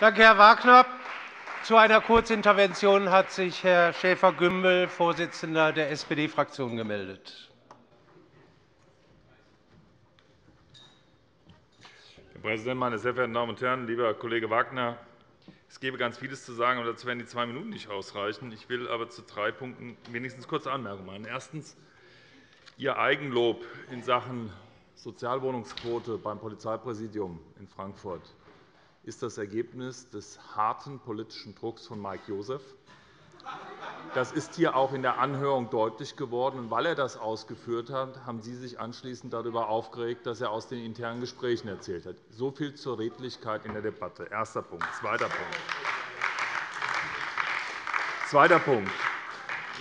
Danke, Herr Wagner. Zu einer Kurzintervention hat sich Herr Schäfer-Gümbel, Vorsitzender der SPD-Fraktion, gemeldet. Herr Präsident, meine sehr verehrten Damen und Herren! Lieber Kollege Wagner, es gäbe ganz vieles zu sagen, aber dazu werden die zwei Minuten nicht ausreichen. Ich will aber zu drei Punkten wenigstens kurze Anmerkungen machen. Erstens. Ihr Eigenlob in Sachen Sozialwohnungsquote beim Polizeipräsidium in Frankfurt ist das Ergebnis des harten politischen Drucks von Mike Joseph. Das ist hier auch in der Anhörung deutlich geworden. Weil er das ausgeführt hat, haben Sie sich anschließend darüber aufgeregt, dass er aus den internen Gesprächen erzählt hat. So viel zur Redlichkeit in der Debatte. Erster Punkt. Zweiter Punkt. Zweiter Punkt.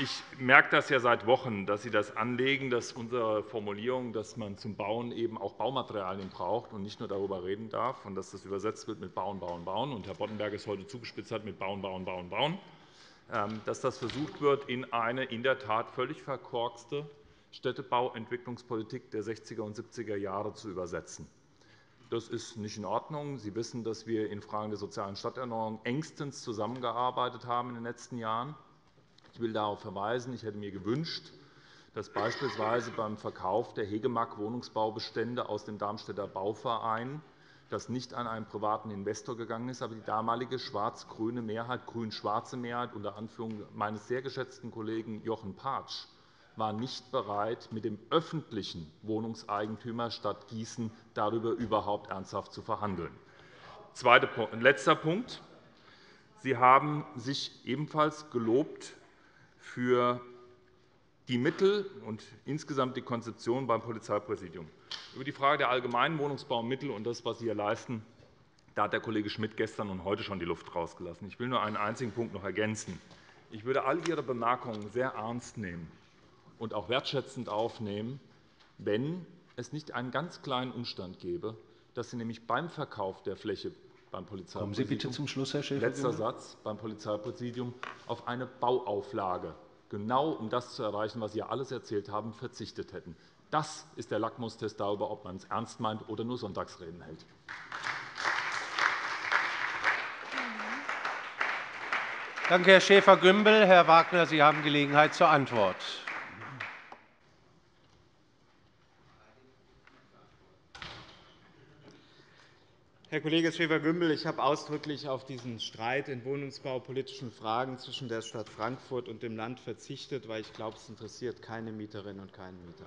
Ich merke das ja seit Wochen, dass Sie das anlegen, dass unsere Formulierung, dass man zum Bauen eben auch Baumaterialien braucht und nicht nur darüber reden darf, und dass das übersetzt wird mit Bauen, Bauen, Bauen, und Herr Boddenberg es heute zugespitzt hat mit Bauen, Bauen, Bauen, Bauen, ähm, dass das versucht wird, in eine in der Tat völlig verkorkste Städtebauentwicklungspolitik der 60er und 70er Jahre zu übersetzen. Das ist nicht in Ordnung. Sie wissen, dass wir in Fragen der sozialen Stadterneuerung engstens zusammengearbeitet haben in den letzten Jahren. Ich will darauf verweisen, ich hätte mir gewünscht, dass beispielsweise beim Verkauf der Hegemark-Wohnungsbaubestände aus dem Darmstädter Bauverein das nicht an einen privaten Investor gegangen ist, aber die damalige schwarz-grüne Mehrheit, grün-schwarze Mehrheit unter Anführung meines sehr geschätzten Kollegen Jochen Patsch war nicht bereit, mit dem öffentlichen Wohnungseigentümer Stadt Gießen darüber überhaupt ernsthaft zu verhandeln. Letzter Punkt. Sie haben sich ebenfalls gelobt für die Mittel und insgesamt die Konzeption beim Polizeipräsidium. Über die Frage der allgemeinen Wohnungsbaumittel und das, was Sie hier leisten, da hat der Kollege Schmidt gestern und heute schon die Luft rausgelassen. Ich will nur einen einzigen Punkt noch ergänzen. Ich würde all Ihre Bemerkungen sehr ernst nehmen und auch wertschätzend aufnehmen, wenn es nicht einen ganz kleinen Umstand gäbe, dass Sie nämlich beim Verkauf der Fläche beim Polizeipräsidium. Kommen Sie bitte zum Schluss, Herr Schäfer. Letzter Satz beim Polizeipräsidium auf eine Bauauflage, genau um das zu erreichen, was Sie alles erzählt haben, verzichtet hätten. Das ist der Lackmustest darüber, ob man es ernst meint oder nur Sonntagsreden hält. Danke, Herr Schäfer-Gümbel. Herr Wagner, Sie haben Gelegenheit zur Antwort. Herr Kollege Schäfer-Gümbel, ich habe ausdrücklich auf diesen Streit in wohnungsbaupolitischen Fragen zwischen der Stadt Frankfurt und dem Land verzichtet, weil ich glaube, es interessiert keine Mieterinnen und keinen Mieter.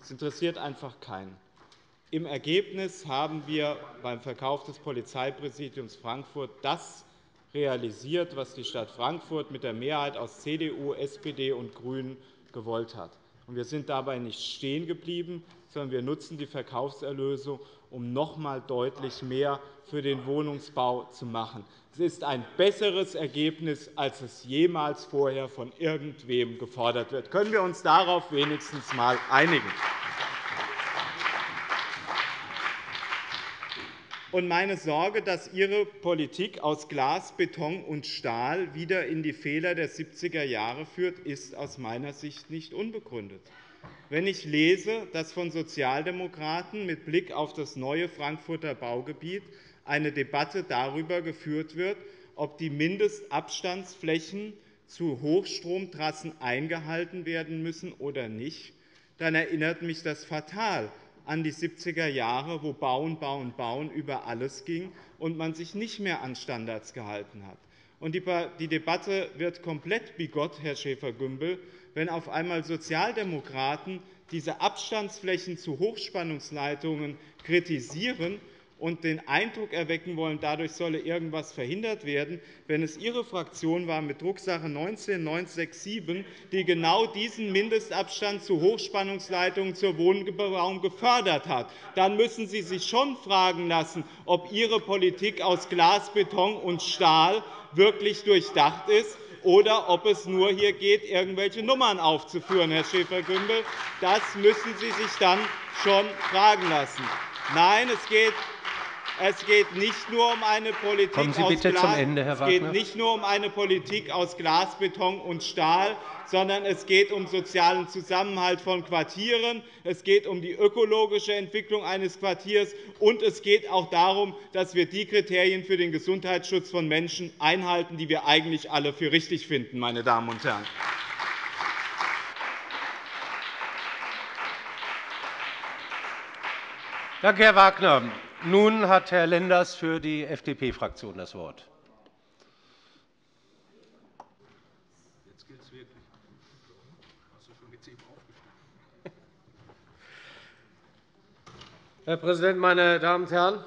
Es interessiert einfach keinen. Im Ergebnis haben wir beim Verkauf des Polizeipräsidiums Frankfurt das realisiert, was die Stadt Frankfurt mit der Mehrheit aus CDU, SPD und GRÜNEN gewollt hat. Wir sind dabei nicht stehen geblieben, sondern wir nutzen die Verkaufserlöse, um noch einmal deutlich mehr für den Wohnungsbau zu machen. Es ist ein besseres Ergebnis, als es jemals vorher von irgendwem gefordert wird. Können wir uns darauf wenigstens einmal einigen? Und meine Sorge, dass Ihre Politik aus Glas, Beton und Stahl wieder in die Fehler der 70er Jahre führt, ist aus meiner Sicht nicht unbegründet. Wenn ich lese, dass von Sozialdemokraten mit Blick auf das neue Frankfurter Baugebiet eine Debatte darüber geführt wird, ob die Mindestabstandsflächen zu Hochstromtrassen eingehalten werden müssen oder nicht, dann erinnert mich das fatal an die 70er Jahre, wo Bauen, Bauen, Bauen über alles ging und man sich nicht mehr an Standards gehalten hat. Die Debatte wird komplett bigott, Herr Schäfer-Gümbel, wenn auf einmal Sozialdemokraten diese Abstandsflächen zu Hochspannungsleitungen kritisieren und den Eindruck erwecken wollen, dadurch solle irgendetwas verhindert werden, wenn es Ihre Fraktion war mit Drucksache 19-967, die genau diesen Mindestabstand zu Hochspannungsleitungen zur Wohnbebauung gefördert hat, dann müssen Sie sich schon fragen lassen, ob Ihre Politik aus Glas, Beton und Stahl wirklich durchdacht ist oder ob es nur hier geht, irgendwelche Nummern aufzuführen, Herr Schäfer-Gümbel. Das müssen Sie sich dann schon fragen lassen. Nein, es geht Es geht nicht nur um eine Politik Kommen Sie bitte aus Glas, zum Ende, Herr Es geht Wagner. nicht nur um eine Politik aus Glas, Beton und Stahl, sondern es geht um sozialen Zusammenhalt von Quartieren, es geht um die ökologische Entwicklung eines Quartiers, und es geht auch darum, dass wir die Kriterien für den Gesundheitsschutz von Menschen einhalten, die wir eigentlich alle für richtig finden. Meine Damen und Herren. Danke, Herr Wagner. Nun hat Herr Lenders für die FDP-Fraktion das Wort. Herr Präsident, meine Damen und Herren!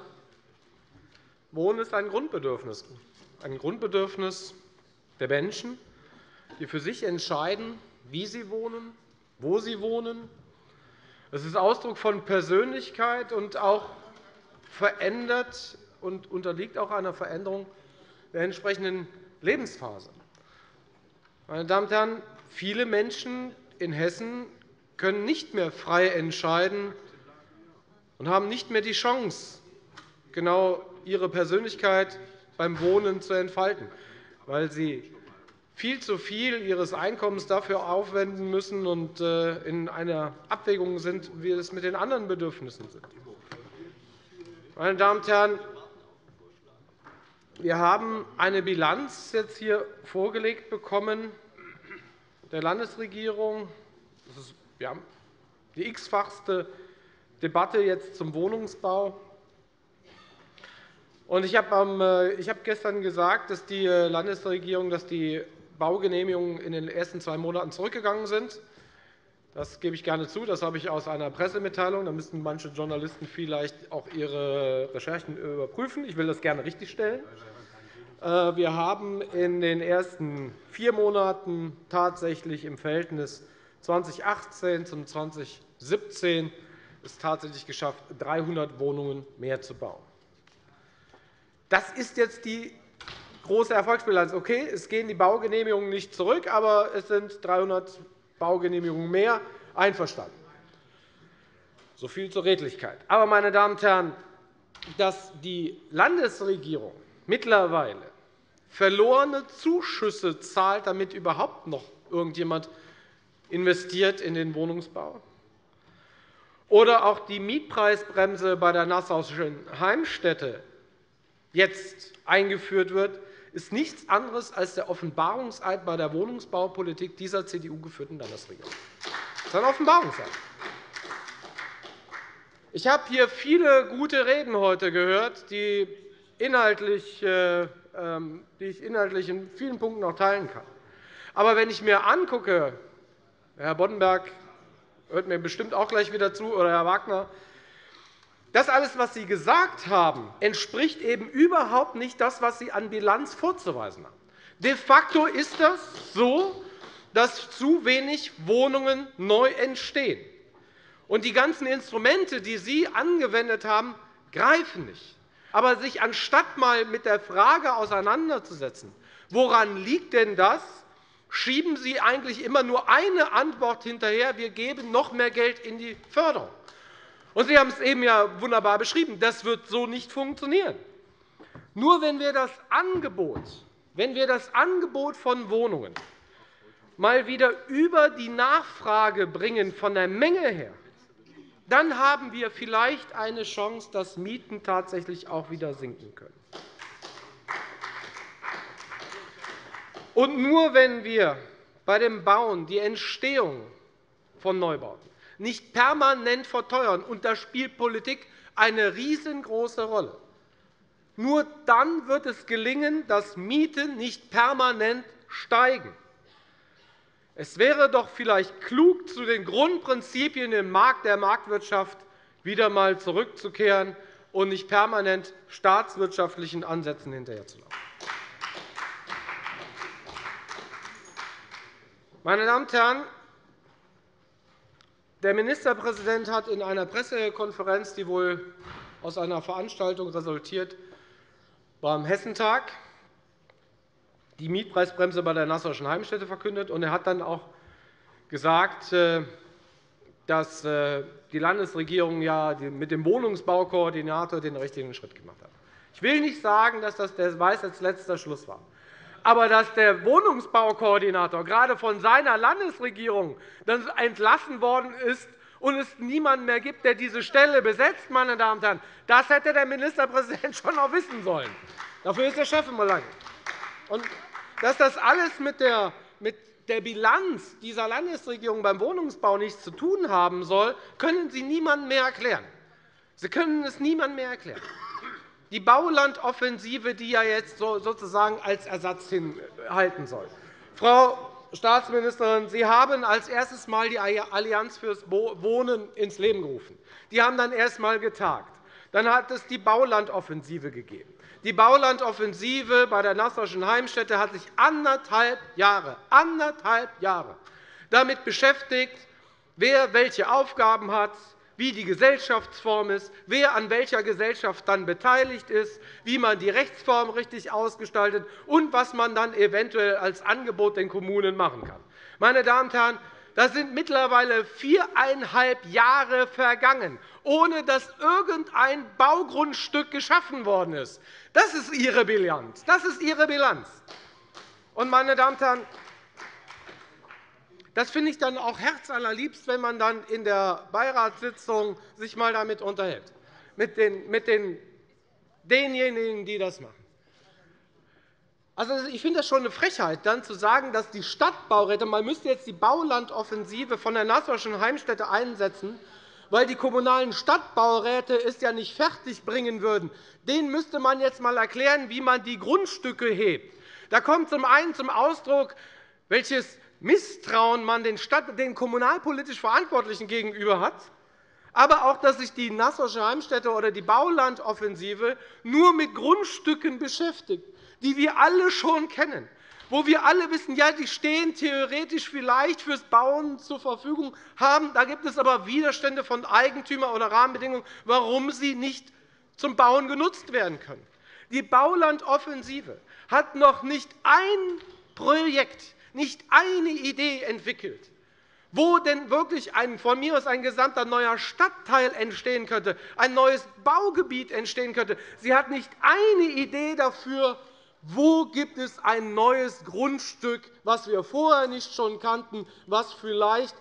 Wohnen ist ein Grundbedürfnis, ein Grundbedürfnis der Menschen, die für sich entscheiden, wie sie wohnen, wo sie wohnen. Es ist Ausdruck von Persönlichkeit und auch verändert und unterliegt auch einer Veränderung der entsprechenden Lebensphase. Meine Damen und Herren, viele Menschen in Hessen können nicht mehr frei entscheiden und haben nicht mehr die Chance, genau ihre Persönlichkeit beim Wohnen zu entfalten, weil sie viel zu viel ihres Einkommens dafür aufwenden müssen und äh, in einer Abwägung sind, wie es mit den anderen Bedürfnissen sind. Meine Damen und Herren, wir haben eine Bilanz jetzt hier vorgelegt bekommen der Landesregierung. Wir haben die x-fachste Debatte jetzt zum Wohnungsbau. Ich habe äh, gestern gesagt, dass die äh, Landesregierung dass die Baugenehmigungen in den ersten zwei Monaten zurückgegangen sind. Das gebe ich gerne zu. Das habe ich aus einer Pressemitteilung. Da müssten manche Journalisten vielleicht auch ihre Recherchen überprüfen. Ich will das gerne richtigstellen. Äh, wir haben in den ersten vier Monaten tatsächlich im Verhältnis 2018 zum 2017 es tatsächlich geschafft, 300 Wohnungen mehr zu bauen. Das ist jetzt die große Erfolgsbilanz. Okay, es gehen die Baugenehmigungen nicht zurück, aber es sind 300 Baugenehmigungen mehr. Einverstanden. So viel zur Redlichkeit. Aber, meine Damen und Herren, dass die Landesregierung mittlerweile verlorene Zuschüsse zahlt, damit überhaupt noch irgendjemand investiert in den Wohnungsbau, oder auch die Mietpreisbremse bei der Nassauischen Heimstätte jetzt eingeführt wird, ist nichts anderes als der Offenbarungseid bei der Wohnungsbaupolitik dieser CDU-geführten Landesregierung. Das ist ein Offenbarungseid. Ich habe hier viele gute Reden heute gehört, die, inhaltlich, äh, ähm, die ich inhaltlich in vielen Punkten auch teilen kann. Aber wenn ich mir angucke, Herr Boddenberg hört mir bestimmt auch gleich wieder zu, oder Herr Wagner. Das alles, was Sie gesagt haben, entspricht eben überhaupt nicht das, was Sie an Bilanz vorzuweisen haben. De facto ist das so, dass zu wenig Wohnungen neu entstehen. Und die ganzen Instrumente, die Sie angewendet haben, greifen nicht. Aber sich anstatt einmal mit der Frage auseinanderzusetzen, woran liegt denn das, schieben Sie eigentlich immer nur eine Antwort hinterher. Wir geben noch mehr Geld in die Förderung. Und Sie haben es eben ja wunderbar beschrieben. Das wird so nicht funktionieren. Nur wenn wir das Angebot, wenn wir das Angebot von Wohnungen mal wieder über die Nachfrage bringen von der Menge her, dann haben wir vielleicht eine Chance, dass Mieten tatsächlich auch wieder sinken können. Und nur wenn wir bei dem Bauen die Entstehung von Neubauten nicht permanent verteuern, und da spielt Politik eine riesengroße Rolle, nur dann wird es gelingen, dass Mieten nicht permanent steigen. Es wäre doch vielleicht klug, zu den Grundprinzipien der Marktwirtschaft wieder einmal zurückzukehren und nicht permanent staatswirtschaftlichen Ansätzen hinterherzulaufen. Meine Damen und Herren, der Ministerpräsident hat in einer Pressekonferenz, die wohl aus einer Veranstaltung resultiert, beim Hessentag die Mietpreisbremse bei der Nassauischen Heimstätte verkündet. Er hat dann auch gesagt, äh, dass äh, die Landesregierung mit dem Wohnungsbaukoordinator den richtigen Schritt gemacht hat. Ich will nicht sagen, dass das der Weiß als letzter Schluss war. Aber dass der Wohnungsbaukoordinator gerade von seiner Landesregierung dann entlassen worden ist und es niemanden mehr gibt, der diese Stelle besetzt, meine Damen und Herren, das hätte der Ministerpräsident schon auch wissen sollen. Dafür ist der Chef immer lang. Und dass das alles mit der, mit der Bilanz dieser Landesregierung beim Wohnungsbau nichts zu tun haben soll, können Sie niemandem mehr erklären. Sie können es niemandem mehr erklären. Die Baulandoffensive, die ja jetzt sozusagen als Ersatz hinhalten soll. Frau Staatsministerin, Sie haben als erstes Mal die Allianz fürs Wohnen ins Leben gerufen. Die haben dann erst einmal getagt. Dann hat es die Baulandoffensive gegeben. Die Baulandoffensive bei der Nassauischen Heimstätte hat sich anderthalb Jahre, anderthalb Jahre damit beschäftigt, wer welche Aufgaben hat, wie die Gesellschaftsform ist, wer an welcher Gesellschaft dann beteiligt ist, wie man die Rechtsform richtig ausgestaltet und was man dann eventuell als Angebot den Kommunen machen kann. Meine Damen und Herren, da sind mittlerweile viereinhalb Jahre vergangen, ohne dass irgendein Baugrundstück geschaffen worden ist. Das ist Ihre Bilanz. Das ist Ihre Bilanz. Und, meine Damen und Herren, das finde ich dann auch herzallerliebst, wenn man dann in der Beiratssitzung sich mal damit unterhält, mit, den, mit den, denjenigen, die das machen. Also, ich finde das schon eine Frechheit, dann zu sagen, dass die Stadtbauräte, man müsste jetzt die Baulandoffensive von der Nassauischen Heimstätte einsetzen, weil die kommunalen Stadtbauräte es ja nicht fertigbringen würden. Denen müsste man jetzt einmal erklären, wie man die Grundstücke hebt. Da kommt zum einen zum Ausdruck, welches Misstrauen man den, Stadt-, den kommunalpolitisch Verantwortlichen gegenüber hat, aber auch, dass sich die Nassauische Heimstätte oder die Baulandoffensive nur mit Grundstücken beschäftigt die wir alle schon kennen, wo wir alle wissen, ja, die stehen theoretisch vielleicht fürs Bauen zur Verfügung, haben, da gibt es aber Widerstände von Eigentümern oder Rahmenbedingungen, warum sie nicht zum Bauen genutzt werden können. Die Baulandoffensive hat noch nicht ein Projekt, nicht eine Idee entwickelt, wo denn wirklich ein, von mir aus ein gesamter neuer Stadtteil entstehen könnte, ein neues Baugebiet entstehen könnte. Sie hat nicht eine Idee dafür, wo gibt es ein neues Grundstück, das wir vorher nicht schon kannten, was vielleicht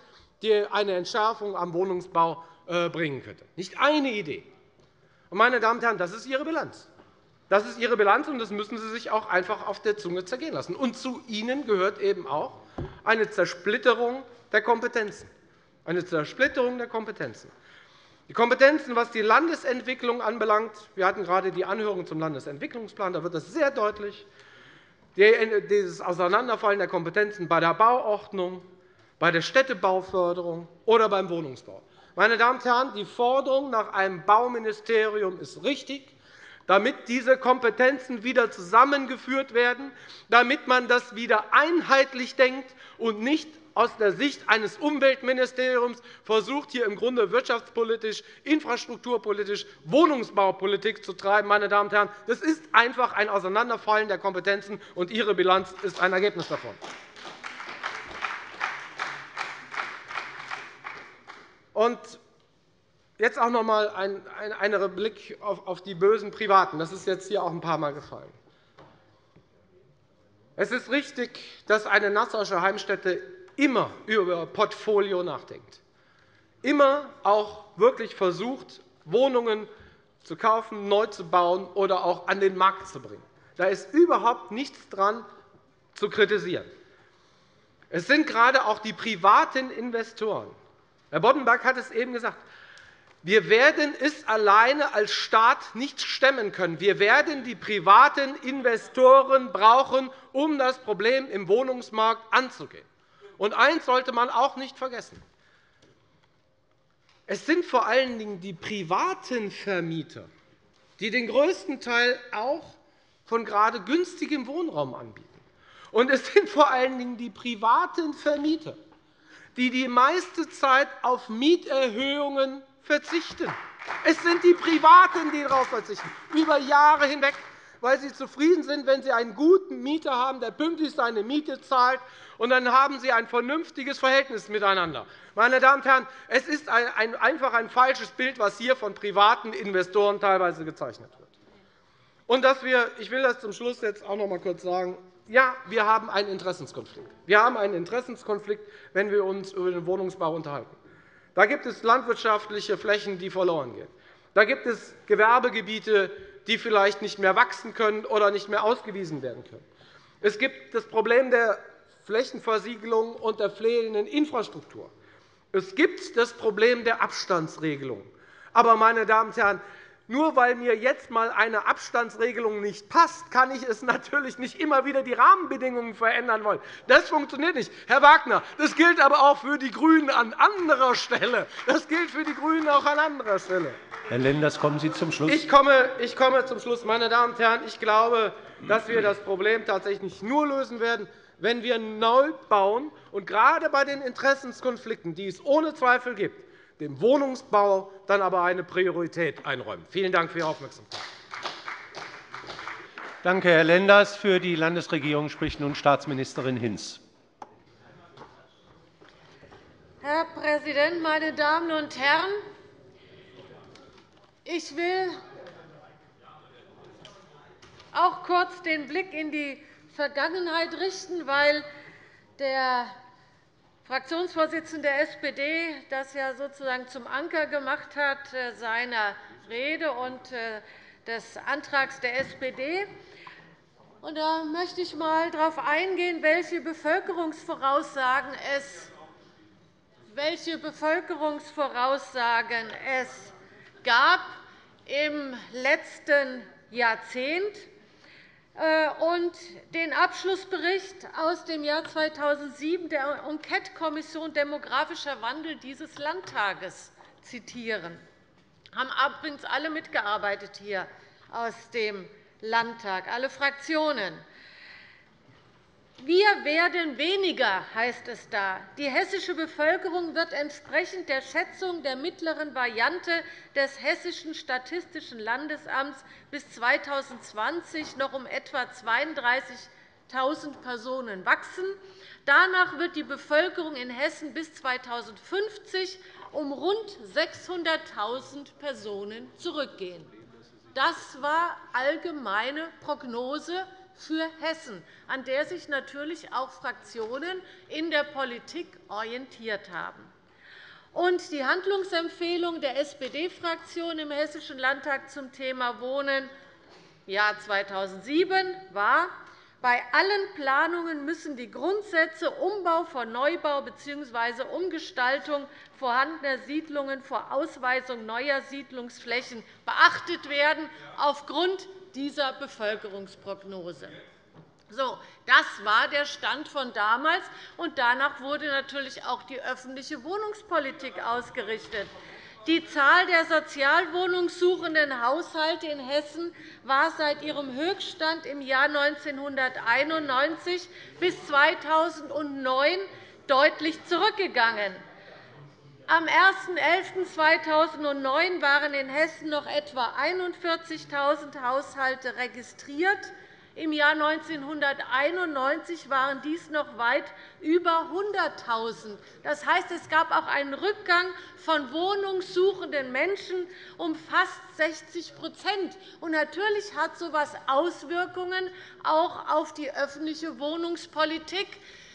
eine Entschärfung am Wohnungsbau äh, bringen könnte? Nicht eine Idee. Meine Damen und Herren, das ist Ihre Bilanz. Das ist Ihre Bilanz, und das müssen Sie sich auch einfach auf der Zunge zergehen lassen. Und zu Ihnen gehört eben auch eine Zersplitterung der Kompetenzen. Eine Zersplitterung der Kompetenzen. Die Kompetenzen, was die Landesentwicklung anbelangt, wir hatten gerade die Anhörung zum Landesentwicklungsplan, da wird das sehr deutlich, dieses Auseinanderfallen der Kompetenzen bei der Bauordnung, bei der Städtebauförderung oder beim Wohnungsbau. Meine Damen und Herren, die Forderung nach einem Bauministerium ist richtig, damit diese Kompetenzen wieder zusammengeführt werden, damit man das wieder einheitlich denkt und nicht aus der Sicht eines Umweltministeriums versucht, hier im Grunde wirtschaftspolitisch, infrastrukturpolitisch, Wohnungsbaupolitik zu treiben. Meine Damen und Herren, das ist einfach ein Auseinanderfallen der Kompetenzen, und Ihre Bilanz ist ein Ergebnis davon. Und jetzt auch noch einmal ein, ein, Blick auf die bösen Privaten. Das ist jetzt hier auch ein paar Mal gefallen. Es ist richtig, dass eine Nassauische Heimstätte immer über Portfolio nachdenkt, immer auch wirklich versucht, Wohnungen zu kaufen, neu zu bauen oder auch an den Markt zu bringen. Da ist überhaupt nichts daran zu kritisieren. Es sind gerade auch die privaten Investoren. Herr Boddenberg hat es eben gesagt. Wir werden es alleine als Staat nicht stemmen können. Wir werden die privaten Investoren brauchen, um das Problem im Wohnungsmarkt anzugehen. Und eines sollte man auch nicht vergessen. Es sind vor allen Dingen die privaten Vermieter, die den größten Teil auch von gerade günstigem Wohnraum anbieten. Und es sind vor allen Dingen die privaten Vermieter, die die meiste Zeit auf Mieterhöhungen verzichten. Es sind die Privaten, die darauf verzichten, über Jahre hinweg weil sie zufrieden sind, wenn sie einen guten Mieter haben, der pünktlich seine Miete zahlt, und dann haben sie ein vernünftiges Verhältnis miteinander. Meine Damen und Herren, es ist einfach ein falsches Bild, was hier von privaten Investoren teilweise gezeichnet wird. Und dass wir, ich will das zum Schluss jetzt auch noch einmal kurz sagen, ja, wir haben einen Interessenskonflikt. Wir haben einen Interessenskonflikt, wenn wir uns über den Wohnungsbau unterhalten. Da gibt es landwirtschaftliche Flächen, die verloren gehen. Da gibt es Gewerbegebiete, die vielleicht nicht mehr wachsen können oder nicht mehr ausgewiesen werden können. Es gibt das Problem der Flächenversiegelung und der fehlenden Infrastruktur. Es gibt das Problem der Abstandsregelung. Aber, meine Damen und Herren, nur weil mir jetzt einmal eine Abstandsregelung nicht passt, kann ich es natürlich nicht immer wieder die Rahmenbedingungen verändern wollen. Das funktioniert nicht. Herr Wagner, das gilt aber auch für die GRÜNEN an anderer Stelle. Das gilt für die GRÜNEN auch an anderer Stelle. Herr Lenders, kommen Sie zum Schluss. Ich komme, ich komme zum Schluss. Meine Damen und Herren, ich glaube, dass wir das Problem tatsächlich nur lösen werden, wenn wir neu bauen und gerade bei den Interessenskonflikten, die es ohne Zweifel gibt, dem Wohnungsbau dann aber eine Priorität einräumen. Vielen Dank für Ihre Aufmerksamkeit. Danke, Herr Lenders. Für die Landesregierung spricht nun Staatsministerin Hinz. Herr Präsident, meine Damen und Herren! Ich will auch kurz den Blick in die Vergangenheit richten, weil der Fraktionsvorsitzende der SPD das ja sozusagen zum Anker gemacht hat äh, seiner Rede und äh, des Antrags der SPD. Da möchte ich einmal darauf eingehen, welche Bevölkerungsvoraussagen es, welche Bevölkerungsvoraussagen es gab im letzten Jahrzehnt. Äh, und den Abschlussbericht aus dem Jahr 2007 der Enquete-Kommission Demografischer Wandel dieses Landtages zitieren. Haben übrigens alle mitgearbeitet hier aus dem Landtag, alle Fraktionen. Wir werden weniger, heißt es da. Die hessische Bevölkerung wird entsprechend der Schätzung der mittleren Variante des Hessischen Statistischen Landesamts bis 2020 noch um etwa 32.000 Personen wachsen. Danach wird die Bevölkerung in Hessen bis 2050 um rund 600.000 Personen zurückgehen. Das war allgemeine Prognose für Hessen, an der sich natürlich auch Fraktionen in der Politik orientiert haben. Und die Handlungsempfehlung der SPD-Fraktion im Hessischen Landtag zum Thema Wohnen im Jahr 2007 war, bei allen Planungen müssen die Grundsätze Umbau vor Neubau bzw. Umgestaltung vorhandener Siedlungen vor Ausweisung neuer Siedlungsflächen beachtet werden, aufgrund dieser Bevölkerungsprognose. So, das war der Stand von damals, und danach wurde natürlich auch die öffentliche Wohnungspolitik ausgerichtet. Die Zahl der sozialwohnungssuchenden Haushalte in Hessen war seit ihrem Höchststand im Jahr 1991 bis 2009 deutlich zurückgegangen. Am 01.11.2009 waren in Hessen noch etwa 41.000 Haushalte registriert. Im Jahr 1991 waren dies noch weit über 100.000. Das heißt, es gab auch einen Rückgang von wohnungssuchenden Menschen um fast 60% Natürlich hat so etwas Auswirkungen auch auf die öffentliche Wohnungspolitik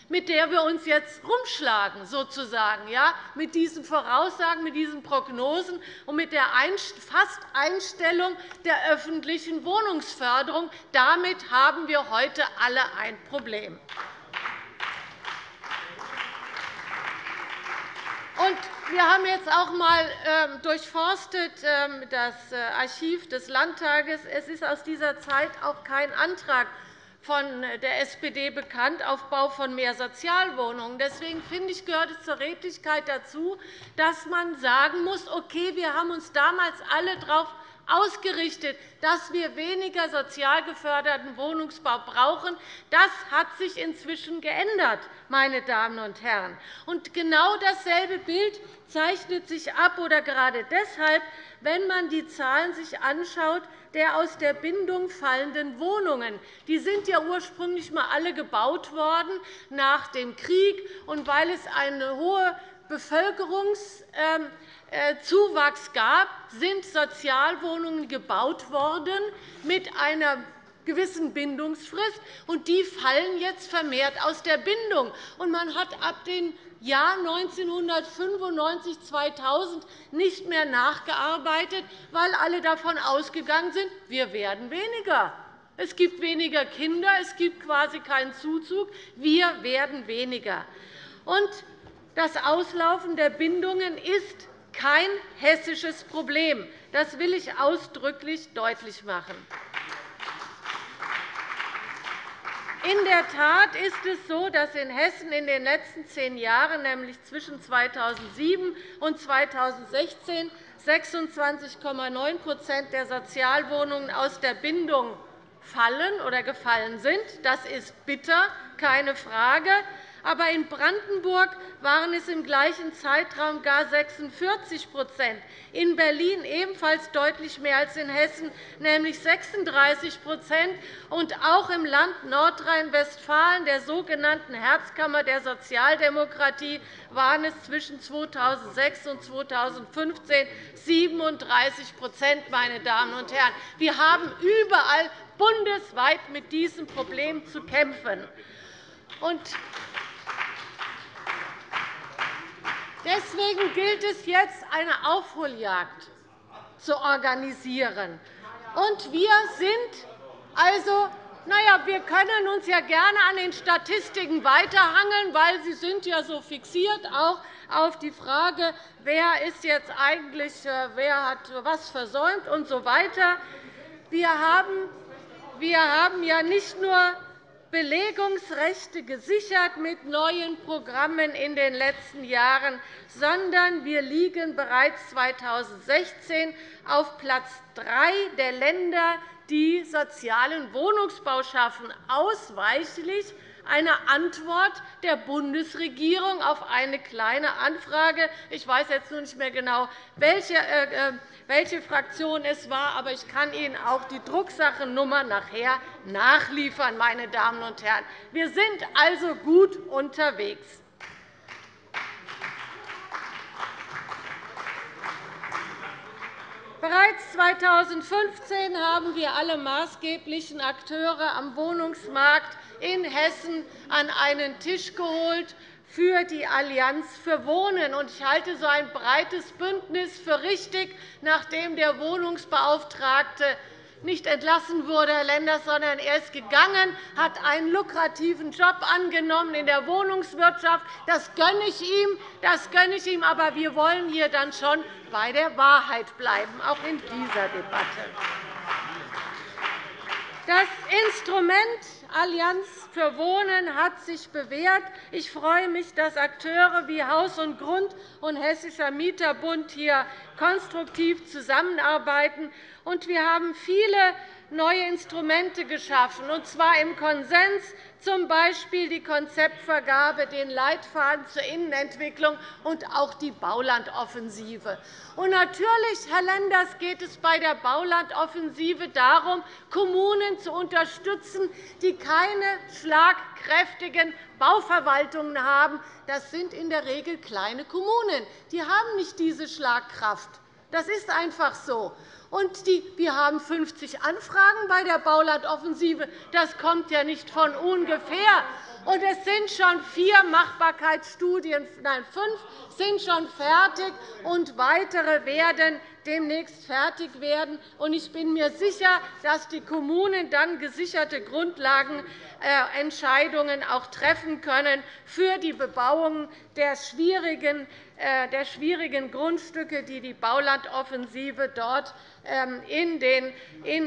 mit der wir uns jetzt rumschlagen, sozusagen, ja, mit diesen Voraussagen, mit diesen Prognosen und mit der Fast-Einstellung der öffentlichen Wohnungsförderung. Damit haben wir heute alle ein Problem. wir haben jetzt auch einmal ähm, durchforstet ähm, das äh, Archiv des Landtages. Es ist aus dieser Zeit auch kein Antrag von der SPD bekannt, Aufbau von mehr Sozialwohnungen. Deswegen finde ich, gehört es zur Redlichkeit dazu, dass man sagen muss, okay, wir haben uns damals alle darauf ausgerichtet, dass wir weniger sozial geförderten Wohnungsbau brauchen. Das hat sich inzwischen geändert, meine Damen und Herren. Und genau dasselbe Bild zeichnet sich ab, oder gerade deshalb, wenn man die Zahlen sich anschaut, der aus der Bindung fallenden Wohnungen. Die sind ja ursprünglich einmal alle gebaut worden nach dem Krieg. Und weil es einen hohen Bevölkerungszuwachs gab, sind Sozialwohnungen gebaut worden mit einer gewissen Bindungsfrist, und die fallen jetzt vermehrt aus der Bindung. man hat ab dem Jahr 1995 2000 nicht mehr nachgearbeitet, weil alle davon ausgegangen sind, wir werden weniger. Es gibt weniger Kinder, es gibt quasi keinen Zuzug. Wir werden weniger. Und das Auslaufen der Bindungen ist kein hessisches Problem. Das will ich ausdrücklich deutlich machen. In der Tat ist es so, dass in Hessen in den letzten zehn Jahren, nämlich zwischen 2007 und 2016, 26,9% der Sozialwohnungen aus der Bindung fallen oder gefallen sind. Das ist bitter, keine Frage aber in Brandenburg waren es im gleichen Zeitraum gar 46% in Berlin ebenfalls deutlich mehr als in Hessen, nämlich 36 und auch im Land Nordrhein-Westfalen, der sogenannten Herzkammer der Sozialdemokratie, waren es zwischen 2006 und 2015 37% meine Damen und Herren. Wir haben überall bundesweit mit diesem Problem zu kämpfen. Deswegen gilt es jetzt, eine Aufholjagd zu organisieren. Und wir sind also na ja, wir können uns ja gerne an den Statistiken weiterhangeln, weil sie sind ja so fixiert auch auf die Frage, wer ist jetzt eigentlich, äh, wer hat was versäumt und so weiter. Wir haben, wir haben ja nicht nur Belegungsrechte gesichert mit neuen Programmen in den letzten Jahren, sondern wir liegen bereits 2016 auf Platz 3 der Länder, die sozialen Wohnungsbau schaffen, ausweichlich eine Antwort der Bundesregierung auf eine Kleine Anfrage. Ich weiß jetzt nur nicht mehr genau, welche äh, äh, welche Fraktion es war, aber ich kann Ihnen auch die Drucksachennummer nachher nachliefern. Meine Damen und Herren. Wir sind also gut unterwegs. Bereits 2015 haben wir alle maßgeblichen Akteure am Wohnungsmarkt in Hessen an einen Tisch geholt für die Allianz für Wohnen. Ich halte so ein breites Bündnis für richtig, nachdem der Wohnungsbeauftragte nicht entlassen wurde, Herr Lenders, sondern er ist gegangen, hat einen lukrativen Job angenommen in der Wohnungswirtschaft. Das gönne ich ihm, das gönne ich ihm, aber wir wollen hier dann schon bei der Wahrheit bleiben, auch in dieser Debatte. Das Instrument Allianz für Wohnen hat sich bewährt. Ich freue mich, dass Akteure wie Haus und Grund und Hessischer Mieterbund hier konstruktiv zusammenarbeiten. Wir haben viele neue Instrumente geschaffen, und zwar im Konsens, z. B. die Konzeptvergabe, den Leitfaden zur Innenentwicklung und auch die Baulandoffensive. Und natürlich, Herr Lenders, geht es bei der Baulandoffensive darum, Kommunen zu unterstützen, die keine schlagkräftigen Bauverwaltungen haben. Das sind in der Regel kleine Kommunen. Die haben nicht diese Schlagkraft. Das ist einfach so. Und die, wir haben 50 Anfragen bei der Baulandoffensive. Das kommt ja nicht von ungefähr. Und es sind schon vier Machbarkeitsstudien, nein, fünf sind schon fertig, und weitere werden demnächst fertig werden. Ich bin mir sicher, dass die Kommunen dann gesicherte Grundlagenentscheidungen auch treffen können für die Bebauung der schwierigen, äh, der schwierigen Grundstücke, die die Baulandoffensive dort ähm, in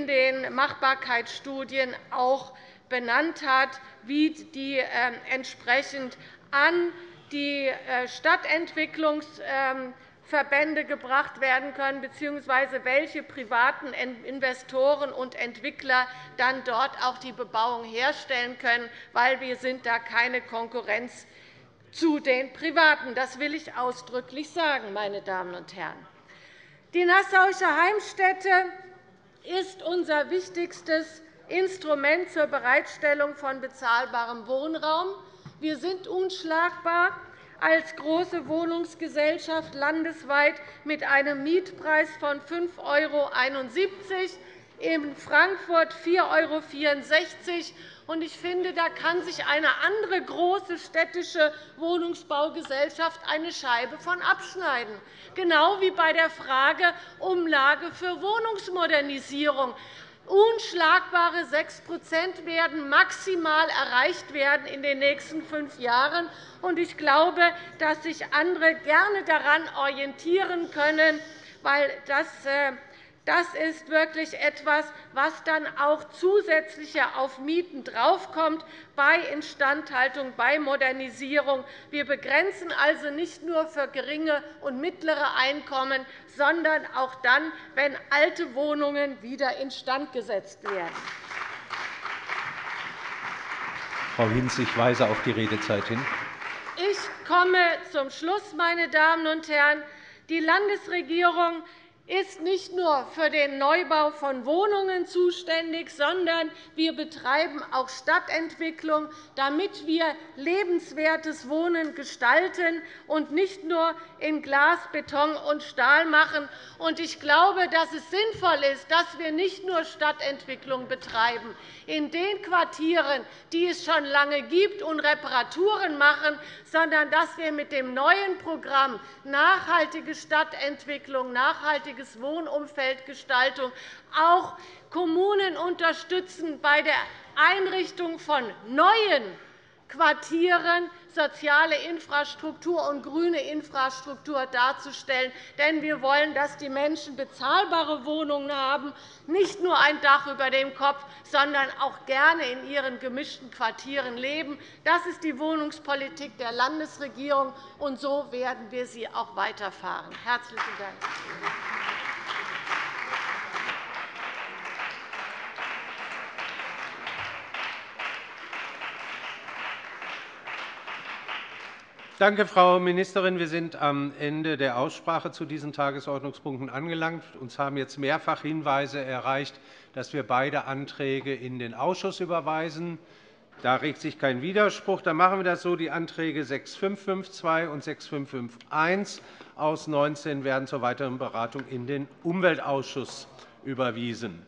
den Machbarkeitsstudien auch benannt hat, wie die ähm, entsprechend an die äh, Stadtentwicklungs ähm, gebracht werden können, bzw. welche privaten Investoren und Entwickler dann dort auch die Bebauung herstellen können, weil wir sind da keine Konkurrenz zu den Privaten. Das will ich ausdrücklich sagen, meine Damen und Herren. Die Nassauische Heimstätte ist unser wichtigstes Instrument zur Bereitstellung von bezahlbarem Wohnraum. Wir sind unschlagbar als große Wohnungsgesellschaft landesweit mit einem Mietpreis von 5,71 €, in Frankfurt 4,64 €. Ich finde, da kann sich eine andere große städtische Wohnungsbaugesellschaft eine Scheibe von abschneiden, genau wie bei der Frage Umlage für Wohnungsmodernisierung unschlagbare 6% werden maximal erreicht werden in den nächsten fünf Jahren. Ich glaube, dass sich andere gerne daran orientieren können, weil das äh, das ist wirklich etwas, was dann auch zusätzlich auf Mieten draufkommt bei Instandhaltung, bei Modernisierung. Wir begrenzen also nicht nur für geringe und mittlere Einkommen, sondern auch dann, wenn alte Wohnungen wieder instand gesetzt werden. Frau Hinz, ich weise auf die Redezeit hin. Ich komme zum Schluss, meine Damen und Herren. Die Landesregierung ist nicht nur für den Neubau von Wohnungen zuständig, sondern wir betreiben auch Stadtentwicklung, damit wir lebenswertes Wohnen gestalten und nicht nur in Glas, Beton und Stahl machen. Ich glaube, dass es sinnvoll ist, dass wir nicht nur Stadtentwicklung betreiben in den Quartieren, die es schon lange gibt, und Reparaturen machen, sondern dass wir mit dem neuen Programm Nachhaltige Stadtentwicklung, nachhaltiges Wohnumfeldgestaltung auch Kommunen unterstützen bei der Einrichtung von neuen Quartieren soziale Infrastruktur und grüne Infrastruktur darzustellen. Denn wir wollen, dass die Menschen bezahlbare Wohnungen haben, nicht nur ein Dach über dem Kopf, sondern auch gerne in ihren gemischten Quartieren leben. Das ist die Wohnungspolitik der Landesregierung, und so werden wir sie auch weiterfahren. – Herzlichen Dank. Danke, Frau Ministerin. Wir sind am Ende der Aussprache zu diesen Tagesordnungspunkten angelangt. Uns haben jetzt mehrfach Hinweise erreicht, dass wir beide Anträge in den Ausschuss überweisen. Da regt sich kein Widerspruch. Dann machen wir das so. Die Anträge 6552 und 6551 aus 19 werden zur weiteren Beratung in den Umweltausschuss überwiesen.